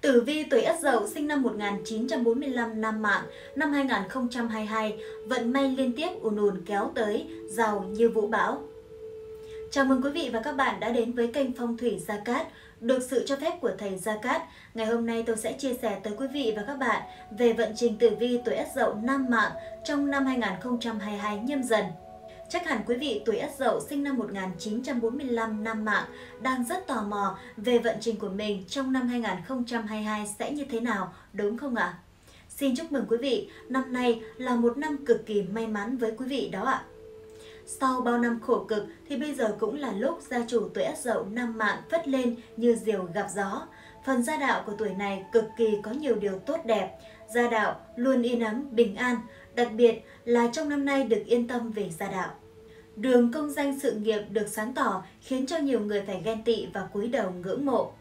Tử vi tuổi Ất Dậu sinh năm 1945 nam mạng, năm 2022, vận may liên tiếp ùn ùn kéo tới, giàu như vũ bão. Chào mừng quý vị và các bạn đã đến với kênh Phong thủy Gia Cát. Được sự cho phép của thầy Gia Cát, ngày hôm nay tôi sẽ chia sẻ tới quý vị và các bạn về vận trình tử vi tuổi Ất Dậu nam mạng trong năm 2022 nhâm dần. Chắc hẳn quý vị tuổi Ất Dậu sinh năm 1945 nam mạng đang rất tò mò về vận trình của mình trong năm 2022 sẽ như thế nào, đúng không ạ? Xin chúc mừng quý vị, năm nay là một năm cực kỳ may mắn với quý vị đó ạ. Sau bao năm khổ cực thì bây giờ cũng là lúc gia chủ tuổi Ất Dậu nam mạng phất lên như diều gặp gió. Phần gia đạo của tuổi này cực kỳ có nhiều điều tốt đẹp. Gia đạo luôn yên ấm, bình an, đặc biệt là trong năm nay được yên tâm về gia đạo. Đường công danh sự nghiệp được sáng tỏ khiến cho nhiều người phải ghen tị và cúi đầu ngưỡng mộ.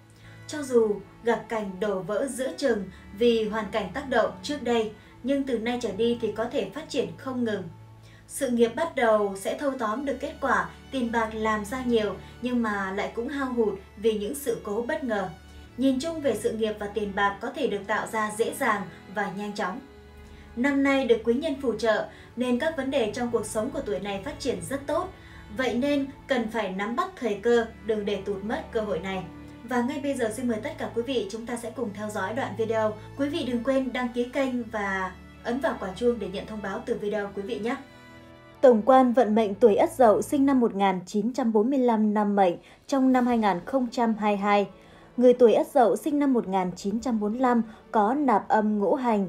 Cho dù gặp cảnh đổ vỡ giữa chừng vì hoàn cảnh tác động trước đây, nhưng từ nay trở đi thì có thể phát triển không ngừng. Sự nghiệp bắt đầu sẽ thâu tóm được kết quả, tiền bạc làm ra nhiều nhưng mà lại cũng hao hụt vì những sự cố bất ngờ. Nhìn chung về sự nghiệp và tiền bạc có thể được tạo ra dễ dàng và nhanh chóng. Năm nay được quý nhân phù trợ nên các vấn đề trong cuộc sống của tuổi này phát triển rất tốt. Vậy nên cần phải nắm bắt thời cơ, đừng để tụt mất cơ hội này. Và ngay bây giờ xin mời tất cả quý vị chúng ta sẽ cùng theo dõi đoạn video. Quý vị đừng quên đăng ký kênh và ấn vào quả chuông để nhận thông báo từ video quý vị nhé. Tổng quan vận mệnh tuổi Ất Dậu sinh năm 1945 năm mệnh trong năm 2022. Người tuổi Ất Dậu sinh năm 1945 có nạp âm ngũ hành,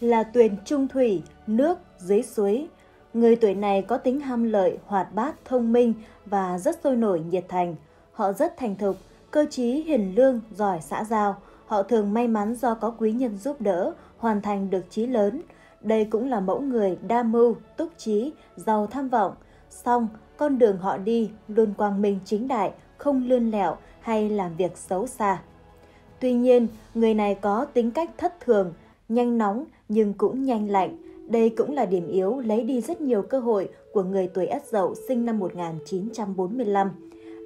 là tuyền trung thủy, nước dưới suối. Người tuổi này có tính ham lợi, hoạt bát, thông minh và rất sôi nổi nhiệt thành. Họ rất thành thục, cơ trí, hiền lương, giỏi xã giao. Họ thường may mắn do có quý nhân giúp đỡ, hoàn thành được chí lớn. Đây cũng là mẫu người đa mưu, túc trí, giàu tham vọng. Song, con đường họ đi luôn quang minh chính đại, không lươn lẹo hay làm việc xấu xa. Tuy nhiên, người này có tính cách thất thường, nhanh nóng nhưng cũng nhanh lạnh. Đây cũng là điểm yếu lấy đi rất nhiều cơ hội của người tuổi Ất Dậu sinh năm 1945.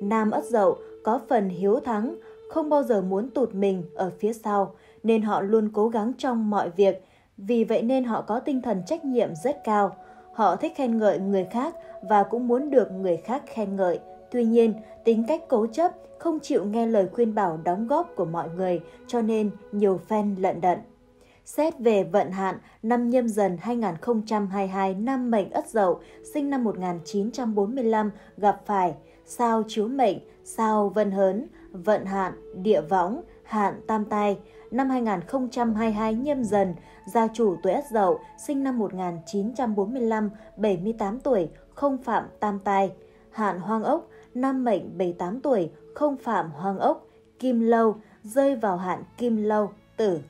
Nam Ất Dậu có phần hiếu thắng, không bao giờ muốn tụt mình ở phía sau, nên họ luôn cố gắng trong mọi việc. Vì vậy nên họ có tinh thần trách nhiệm rất cao. Họ thích khen ngợi người khác và cũng muốn được người khác khen ngợi. Tuy nhiên, tính cách cố chấp, không chịu nghe lời khuyên bảo đóng góp của mọi người, cho nên nhiều fan lận đận. Xét về vận hạn năm nhâm dần 2022 năm mệnh Ất Dậu, sinh năm 1945 gặp phải sao chiếu mệnh, sao vân hớn, vận hạn, địa võng, hạn tam tai. Năm 2022 nhâm dần, gia chủ tuổi Ất Dậu, sinh năm 1945, 78 tuổi, không phạm tam tai. Hạn hoang ốc, Nam mệnh 78 tuổi, không phạm hoang ốc, kim lâu, rơi vào hạn kim lâu, tử.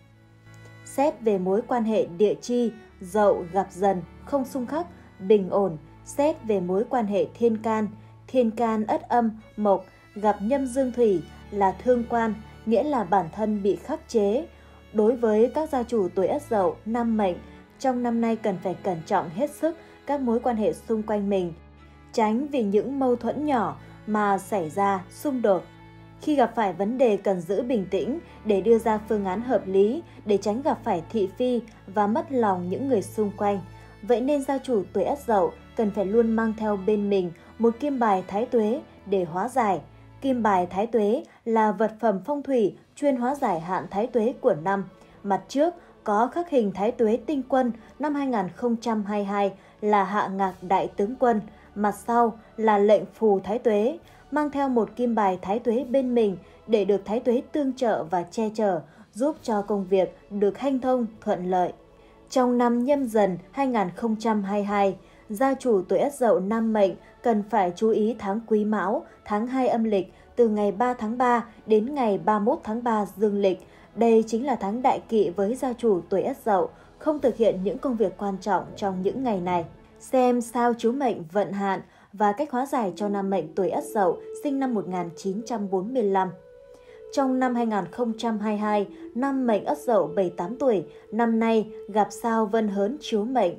Xét về mối quan hệ địa chi, dậu gặp dần, không xung khắc, bình ổn. Xét về mối quan hệ thiên can, thiên can ất âm, mộc, gặp nhâm dương thủy là thương quan, nghĩa là bản thân bị khắc chế. Đối với các gia chủ tuổi ất dậu, Nam mệnh, trong năm nay cần phải cẩn trọng hết sức các mối quan hệ xung quanh mình. Tránh vì những mâu thuẫn nhỏ mà xảy ra xung đột khi gặp phải vấn đề cần giữ bình tĩnh để đưa ra phương án hợp lý để tránh gặp phải thị phi và mất lòng những người xung quanh. Vậy nên gia chủ tuổi Ất Dậu cần phải luôn mang theo bên mình một kim bài thái tuế để hóa giải. Kim bài thái tuế là vật phẩm phong thủy chuyên hóa giải hạn thái tuế của năm. Mặt trước có khắc hình thái tuế tinh quân năm 2022 là hạ ngạc đại tướng quân, mặt sau là lệnh phù thái tuế mang theo một kim bài thái tuế bên mình để được thái tuế tương trợ và che chở, giúp cho công việc được hanh thông, thuận lợi. Trong năm nhâm dần 2022, gia chủ tuổi Ất Dậu nam mệnh cần phải chú ý tháng Quý Mão, tháng 2 âm lịch từ ngày 3 tháng 3 đến ngày 31 tháng 3 dương lịch. Đây chính là tháng đại kỵ với gia chủ tuổi Ất Dậu, không thực hiện những công việc quan trọng trong những ngày này. Xem sao chú mệnh vận hạn và cách hóa giải cho nam mệnh tuổi Ất Dậu sinh năm 1945. Trong năm 2022, năm mệnh Ất Dậu 78 tuổi, năm nay gặp sao Vân Hớn chiếu mệnh.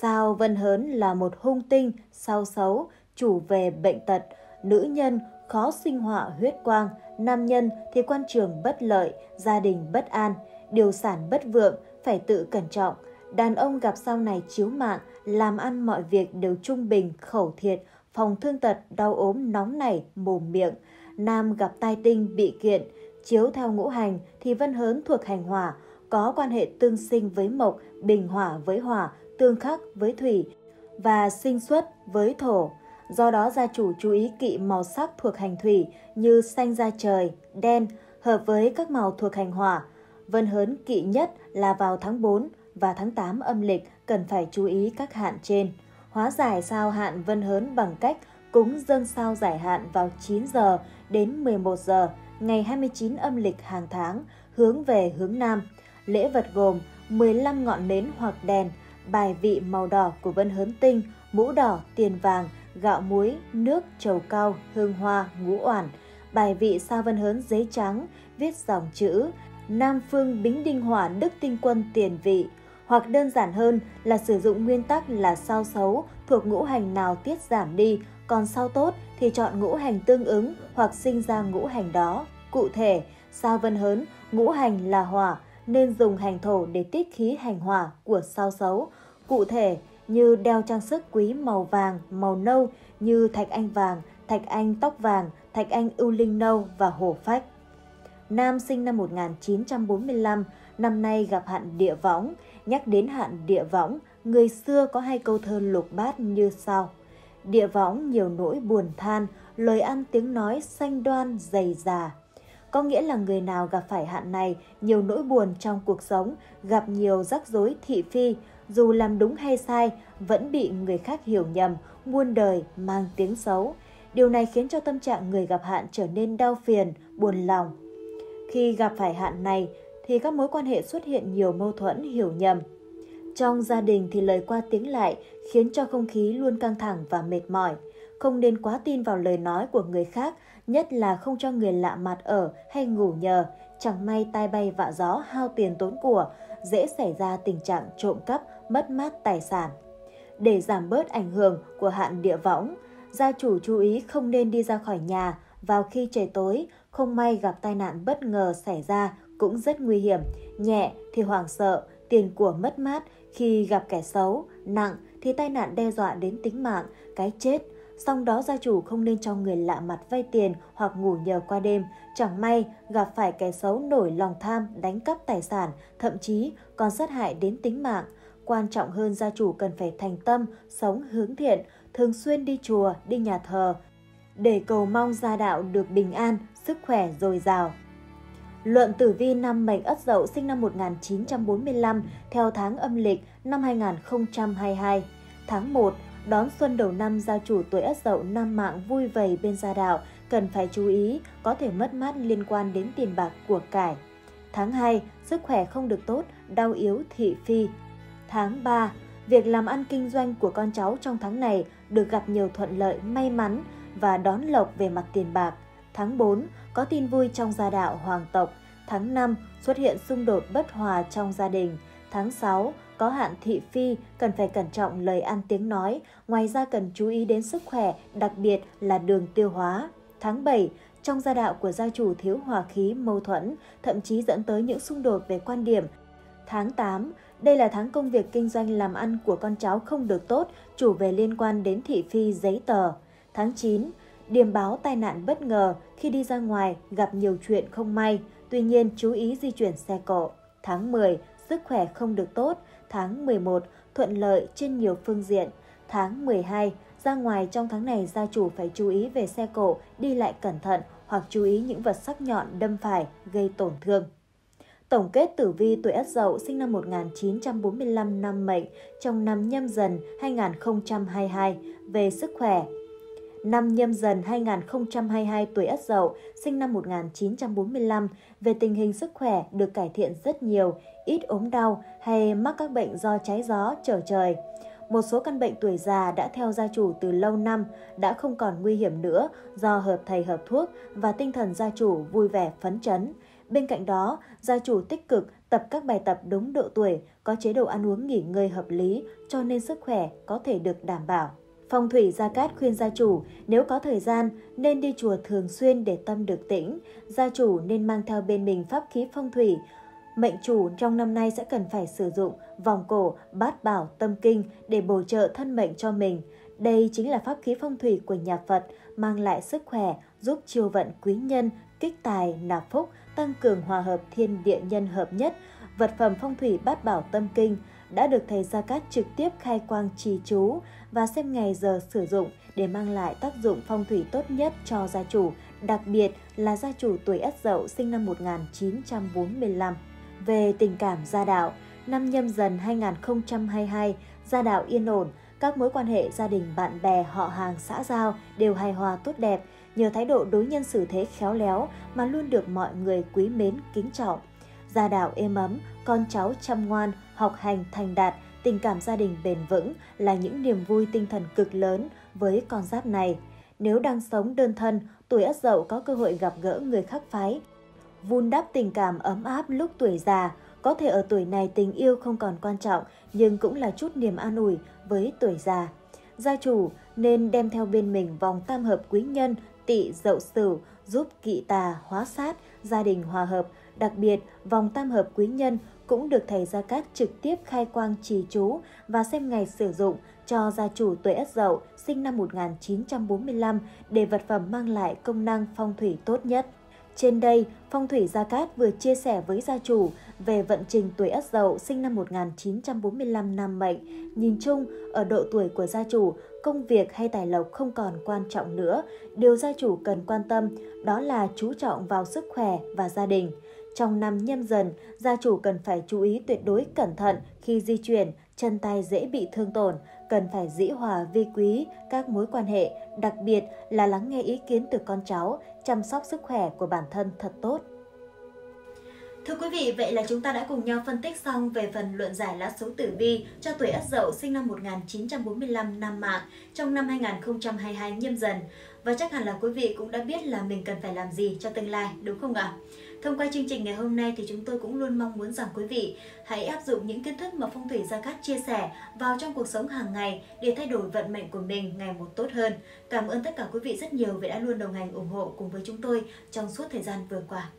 Sao Vân Hớn là một hung tinh, sao xấu, chủ về bệnh tật, nữ nhân, khó sinh họa huyết quang, Nam nhân thì quan trường bất lợi, gia đình bất an, điều sản bất vượng, phải tự cẩn trọng. Đàn ông gặp sau này chiếu mạng, làm ăn mọi việc đều trung bình, khẩu thiệt, phòng thương tật, đau ốm, nóng nảy, mồm miệng. Nam gặp tai tinh, bị kiện, chiếu theo ngũ hành thì vân hớn thuộc hành hỏa, có quan hệ tương sinh với mộc, bình hỏa với hỏa, tương khắc với thủy và sinh xuất với thổ. Do đó gia chủ chú ý kỵ màu sắc thuộc hành thủy như xanh da trời, đen, hợp với các màu thuộc hành hỏa. Vân hớn kỵ nhất là vào tháng 4 và tháng 8 âm lịch cần phải chú ý các hạn trên. Hóa giải sao hạn vân hớn bằng cách cúng dâng sao giải hạn vào 9 giờ đến 11 giờ ngày 29 âm lịch hàng tháng hướng về hướng Nam. Lễ vật gồm 15 ngọn nến hoặc đèn, bài vị màu đỏ của vân hớn tinh, mũ đỏ, tiền vàng, gạo muối, nước, trầu cao, hương hoa, ngũ oản, bài vị sao vân hớn giấy trắng, viết dòng chữ Nam Phương Bính Đinh Hỏa Đức Tinh Quân tiền vị, hoặc đơn giản hơn là sử dụng nguyên tắc là sao xấu thuộc ngũ hành nào tiết giảm đi, còn sao tốt thì chọn ngũ hành tương ứng hoặc sinh ra ngũ hành đó. Cụ thể, sao vân hớn, ngũ hành là hỏa, nên dùng hành thổ để tiết khí hành hỏa của sao xấu. Cụ thể, như đeo trang sức quý màu vàng, màu nâu như thạch anh vàng, thạch anh tóc vàng, thạch anh ưu linh nâu và hổ phách. Nam sinh năm 1945, năm nay gặp hạn địa võng. Nhắc đến hạn địa võng, người xưa có hai câu thơ lục bát như sau. Địa võng nhiều nỗi buồn than, lời ăn tiếng nói xanh đoan dày già. Có nghĩa là người nào gặp phải hạn này, nhiều nỗi buồn trong cuộc sống, gặp nhiều rắc rối thị phi, dù làm đúng hay sai, vẫn bị người khác hiểu nhầm, muôn đời mang tiếng xấu. Điều này khiến cho tâm trạng người gặp hạn trở nên đau phiền, buồn lòng. Khi gặp phải hạn này thì các mối quan hệ xuất hiện nhiều mâu thuẫn, hiểu nhầm. Trong gia đình thì lời qua tiếng lại khiến cho không khí luôn căng thẳng và mệt mỏi. Không nên quá tin vào lời nói của người khác, nhất là không cho người lạ mặt ở hay ngủ nhờ. Chẳng may tai bay vạ gió hao tiền tốn của, dễ xảy ra tình trạng trộm cắp, mất mát tài sản. Để giảm bớt ảnh hưởng của hạn địa võng, gia chủ chú ý không nên đi ra khỏi nhà vào khi trời tối, không may gặp tai nạn bất ngờ xảy ra cũng rất nguy hiểm, nhẹ thì hoảng sợ, tiền của mất mát, khi gặp kẻ xấu, nặng thì tai nạn đe dọa đến tính mạng, cái chết. Song đó gia chủ không nên cho người lạ mặt vay tiền hoặc ngủ nhờ qua đêm, chẳng may gặp phải kẻ xấu nổi lòng tham, đánh cắp tài sản, thậm chí còn sát hại đến tính mạng. Quan trọng hơn gia chủ cần phải thành tâm, sống hướng thiện, thường xuyên đi chùa, đi nhà thờ, để cầu mong gia đạo được bình an, sức khỏe dồi dào. Luận tử vi năm mệnh Ất Dậu sinh năm 1945 theo tháng âm lịch năm 2022. Tháng 1, đón xuân đầu năm gia chủ tuổi Ất Dậu nam mạng vui vầy bên gia đạo, cần phải chú ý, có thể mất mát liên quan đến tiền bạc của cải. Tháng 2, sức khỏe không được tốt, đau yếu thị phi. Tháng 3, việc làm ăn kinh doanh của con cháu trong tháng này được gặp nhiều thuận lợi may mắn và đón lộc về mặt tiền bạc. Tháng 4, có tin vui trong gia đạo hoàng tộc. Tháng 5, xuất hiện xung đột bất hòa trong gia đình. Tháng 6, có hạn thị phi, cần phải cẩn trọng lời ăn tiếng nói, ngoài ra cần chú ý đến sức khỏe, đặc biệt là đường tiêu hóa. Tháng 7, trong gia đạo của gia chủ thiếu hòa khí, mâu thuẫn, thậm chí dẫn tới những xung đột về quan điểm. Tháng 8, đây là tháng công việc kinh doanh làm ăn của con cháu không được tốt, chủ về liên quan đến thị phi giấy tờ. Tháng 9, điểm báo tai nạn bất ngờ khi đi ra ngoài gặp nhiều chuyện không may, tuy nhiên chú ý di chuyển xe cộ. Tháng 10, sức khỏe không được tốt. Tháng 11, thuận lợi trên nhiều phương diện. Tháng 12, ra ngoài trong tháng này gia chủ phải chú ý về xe cộ, đi lại cẩn thận hoặc chú ý những vật sắc nhọn đâm phải gây tổn thương. Tổng kết tử vi tuổi Ất Dậu sinh năm 1945 năm mệnh trong năm nhâm dần 2022 về sức khỏe. Năm nhâm dần 2022 tuổi Ất Dậu sinh năm 1945 về tình hình sức khỏe được cải thiện rất nhiều, ít ốm đau hay mắc các bệnh do cháy gió trở trời. Một số căn bệnh tuổi già đã theo gia chủ từ lâu năm đã không còn nguy hiểm nữa do hợp thầy hợp thuốc và tinh thần gia chủ vui vẻ phấn chấn. Bên cạnh đó, gia chủ tích cực tập các bài tập đúng độ tuổi, có chế độ ăn uống nghỉ ngơi hợp lý cho nên sức khỏe có thể được đảm bảo. Phong thủy Gia Cát khuyên gia chủ nếu có thời gian nên đi chùa thường xuyên để tâm được tĩnh. Gia chủ nên mang theo bên mình pháp khí phong thủy. Mệnh chủ trong năm nay sẽ cần phải sử dụng vòng cổ, bát bảo, tâm kinh để bổ trợ thân mệnh cho mình. Đây chính là pháp khí phong thủy của nhà Phật, mang lại sức khỏe, giúp chiêu vận quý nhân, kích tài, nạp phúc, tăng cường hòa hợp thiên địa nhân hợp nhất. Vật phẩm phong thủy bát bảo tâm kinh đã được thầy Gia Cát trực tiếp khai quang trì chú và xem ngày giờ sử dụng để mang lại tác dụng phong thủy tốt nhất cho gia chủ, đặc biệt là gia chủ tuổi Ất Dậu sinh năm 1945. Về tình cảm gia đạo, năm nhâm dần 2022, gia đạo yên ổn, các mối quan hệ gia đình, bạn bè, họ hàng, xã giao đều hài hòa tốt đẹp, nhờ thái độ đối nhân xử thế khéo léo mà luôn được mọi người quý mến, kính trọng. Gia đạo êm ấm, con cháu chăm ngoan, học hành thành đạt, tình cảm gia đình bền vững là những niềm vui tinh thần cực lớn với con giáp này. Nếu đang sống đơn thân, tuổi ất dậu có cơ hội gặp gỡ người khác phái, vun đắp tình cảm ấm áp lúc tuổi già. Có thể ở tuổi này tình yêu không còn quan trọng, nhưng cũng là chút niềm an ủi với tuổi già. Gia chủ nên đem theo bên mình vòng tam hợp quý nhân, tỵ dậu sửu, giúp kỵ tà, hóa sát, gia đình hòa hợp. Đặc biệt, vòng tam hợp quý nhân cũng được thầy Gia Cát trực tiếp khai quang trì chú và xem ngày sử dụng cho gia chủ tuổi Ất Dậu sinh năm 1945 để vật phẩm mang lại công năng phong thủy tốt nhất. Trên đây, Phong thủy Gia Cát vừa chia sẻ với gia chủ về vận trình tuổi Ất Dậu sinh năm 1945 năm mệnh. Nhìn chung, ở độ tuổi của gia chủ, công việc hay tài lộc không còn quan trọng nữa. Điều gia chủ cần quan tâm đó là chú trọng vào sức khỏe và gia đình. Trong năm nhâm dần, gia chủ cần phải chú ý tuyệt đối cẩn thận khi di chuyển, chân tay dễ bị thương tổn, cần phải dĩ hòa vi quý các mối quan hệ, đặc biệt là lắng nghe ý kiến từ con cháu, chăm sóc sức khỏe của bản thân thật tốt. Thưa quý vị, vậy là chúng ta đã cùng nhau phân tích xong về phần luận giải lá số tử vi cho tuổi Ất Dậu sinh năm 1945 năm mạng trong năm 2022 nhâm dần. Và chắc hẳn là quý vị cũng đã biết là mình cần phải làm gì cho tương lai, đúng không ạ? Thông qua chương trình ngày hôm nay thì chúng tôi cũng luôn mong muốn rằng quý vị hãy áp dụng những kiến thức mà Phong thủy Gia Cát chia sẻ vào trong cuộc sống hàng ngày để thay đổi vận mệnh của mình ngày một tốt hơn. Cảm ơn tất cả quý vị rất nhiều vì đã luôn đồng hành ủng hộ cùng với chúng tôi trong suốt thời gian vừa qua.